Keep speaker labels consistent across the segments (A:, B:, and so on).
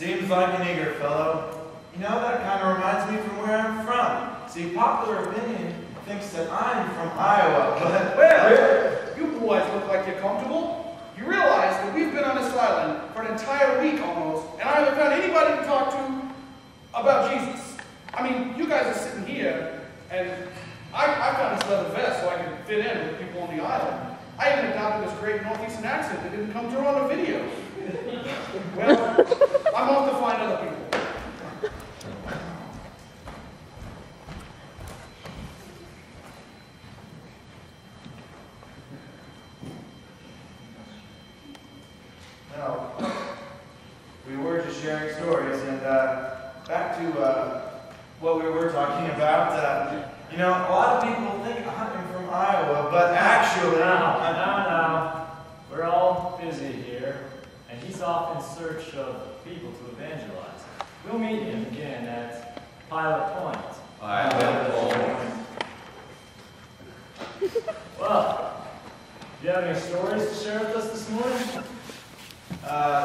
A: Seems like an eager fellow. You know, that kind of reminds me from where I'm from. See, popular opinion thinks that I'm from Iowa, but...
B: Well, you boys look like you're comfortable. You realize that we've been on this island for an entire week almost, and I haven't found anybody to talk to about Jesus. I mean, you guys are sitting here, and I, I found this leather vest so I could fit in with people on the island. I even adopted this great northeastern accent that didn't come through on the video. well, I'm off to find other people.
A: No. We were just sharing stories, and uh, back to uh, what we were talking about. Uh, you know, a lot of people think I'm from Iowa, but actually,
C: No, no, no. We're all busy here, and he's off in search of people to evangelize. We'll meet him again at Pilot Point. Well, do you have any stories to share with us this morning?
A: uh,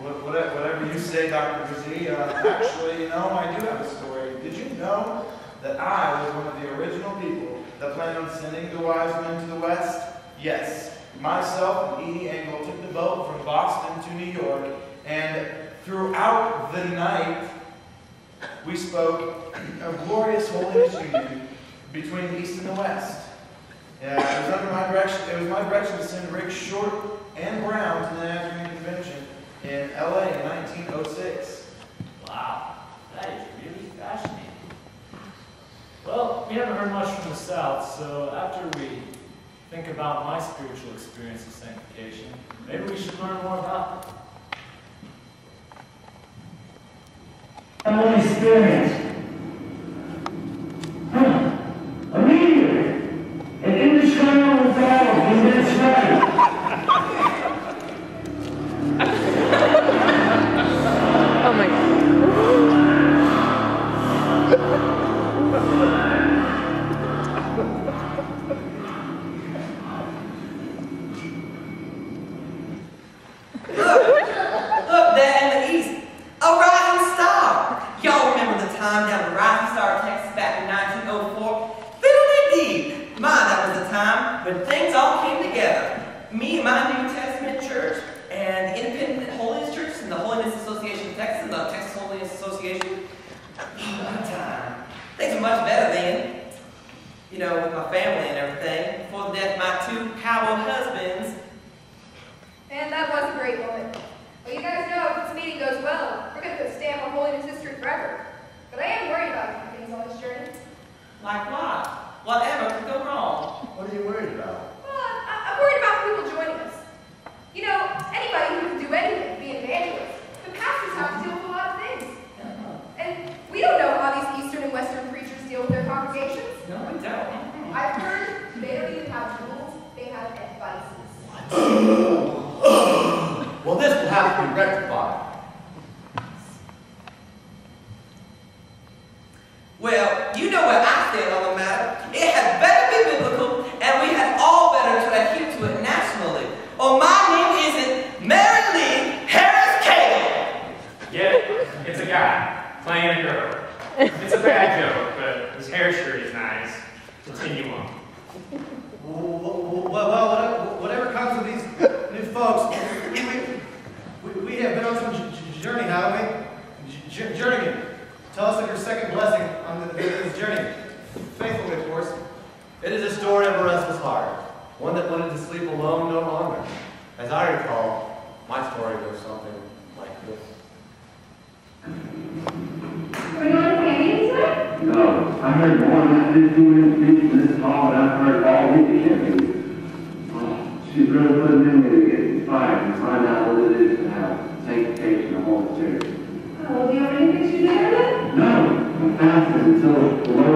A: Whatever you say, Dr. Guzzi, uh, actually, you know, I do have a story. Did you know that I was one of the original people that planned on sending the wise men to the west? Yes. Myself and Edie Engel took the boat from Boston to New York, and throughout the night, we spoke of glorious holiness union between the east and the west. Yeah, it was under my direction. It was my direction to send Rick Short and Brown to the Convention in LA in 1906.
C: Wow, that is really fascinating. Well, we haven't heard much from the South, so after we think about my spiritual experience of sanctification, maybe we should learn more about it.
D: Holy Spirit.
E: Holiness Association of Texas and the Texas Holiness Association. What time. Things were much better then. You know, with my family and everything. Before the death of my two cowboy husbands.
F: And that was a great moment. Well, you guys know if this meeting goes well, we're going to a stamp on holiness history forever. But I am worried about a few things on this journey.
E: Like what? Whatever could go wrong?
G: What are you worried about?
F: Well, I, I'm worried about people joining us. You know, anybody who can do anything, be an evangelist. But pastors have to deal with a lot of things. And we don't know how these Eastern and Western preachers deal with their congregations.
E: No, we don't.
F: I've heard they don't even have rules, they have advices.
G: Well, this will have to be rectified.
E: Well, you know where I stand on the matter. It had better be biblical, and we had all better to adhere to it nationally. Or my name isn't Mary Lee Harris Cagle.
H: Yeah, it's a guy playing a girl. It's a bad joke, but his hair sure is nice. Continue on.
G: Well, well, well, whatever comes of these new folks, we, we, we have been on some j- j- journey, haven't we? J- journey. Tell us of your second blessing on the, this journey. Faithfully, of course.
I: It is a story of a restless heart, one that wanted to sleep alone no longer. As I recall, my story goes something like this.
F: Are we going to Canyon tonight?
D: No, I heard more than this doing speech in this hall than I've heard all week. Oh, she's really putting in me to get inspired and find out what it is to have sanctification of the Holy Spirit.
F: Oh, do you have any pictures there then?
D: No, I'm fasting until the Lord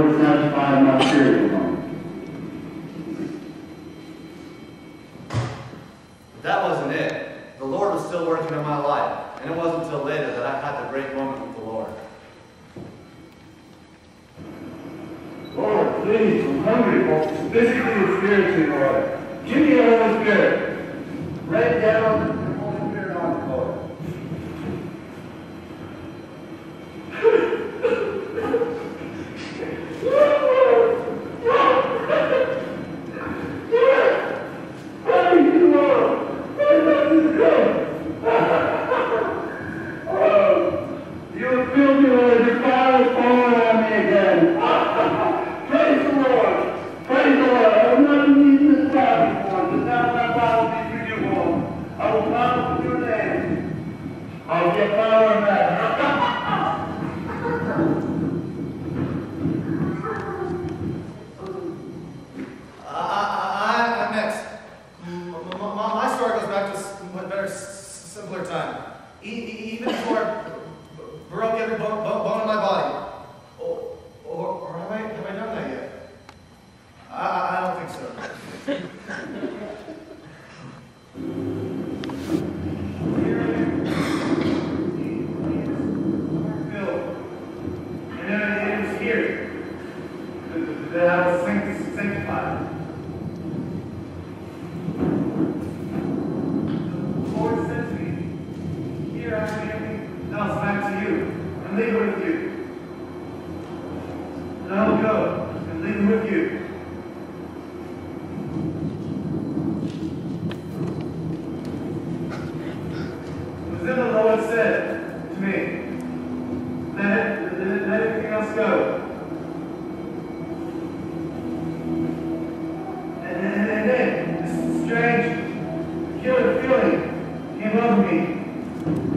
I: Give me spirit, Lord.
D: Give me your Holy Spirit. Right down I'll get power
G: back.
D: trabalhar sem, sem. me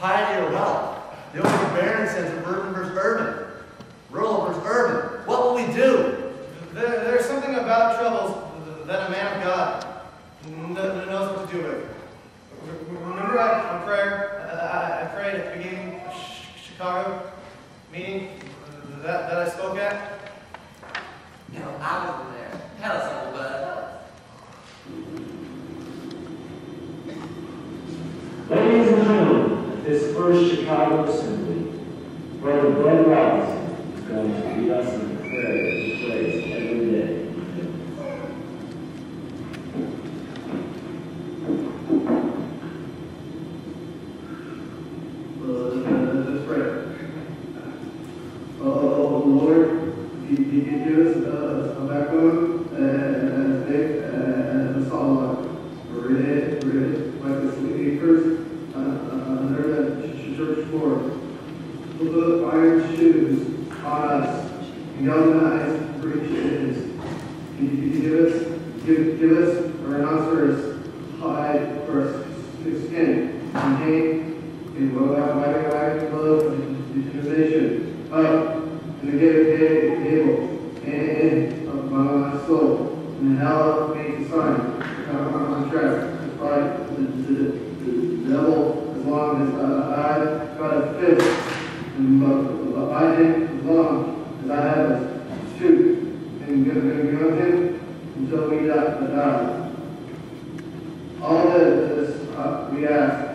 I: piety or wealth. The only old Baron says urban versus urban, rural versus urban. What will we do?
G: There, there's something about troubles that a man of God knows what to do with. Remember I, a prayer uh, I, I prayed at the beginning of Chicago meeting that, that I spoke at?
E: No, I wasn't there. Tell us, old bud.
J: Ladies and gentlemen, this first Chicago assembly, Brother Ben Robinson is going to lead us in prayer. म्हणजे माझ्या discrimination हय
D: म्हणजे ते देव हे सो help me to sign a contract to fight the, the, the devil as long as I, got a fist. And, but, but long as I had a shoot and give, give him until we die. All this yeah.